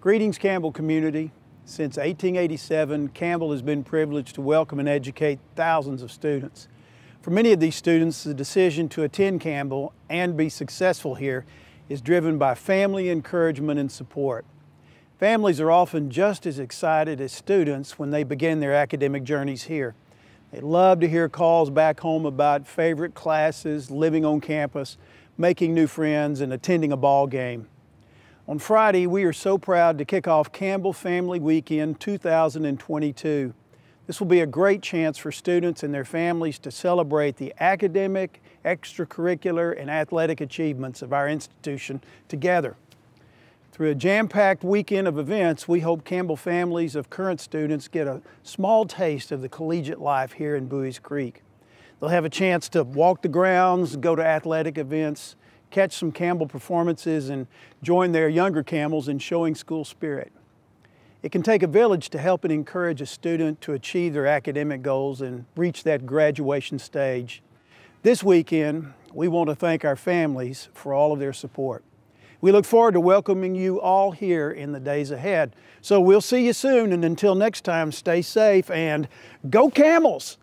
Greetings Campbell community. Since 1887, Campbell has been privileged to welcome and educate thousands of students. For many of these students, the decision to attend Campbell and be successful here is driven by family encouragement and support. Families are often just as excited as students when they begin their academic journeys here. They love to hear calls back home about favorite classes, living on campus, making new friends, and attending a ball game. On Friday, we are so proud to kick off Campbell Family Weekend 2022. This will be a great chance for students and their families to celebrate the academic, extracurricular, and athletic achievements of our institution together. Through a jam-packed weekend of events, we hope Campbell families of current students get a small taste of the collegiate life here in Buies Creek. They'll have a chance to walk the grounds, go to athletic events, catch some Campbell performances, and join their younger camels in showing school spirit. It can take a village to help and encourage a student to achieve their academic goals and reach that graduation stage. This weekend, we want to thank our families for all of their support. We look forward to welcoming you all here in the days ahead. So we'll see you soon, and until next time, stay safe and go Camels!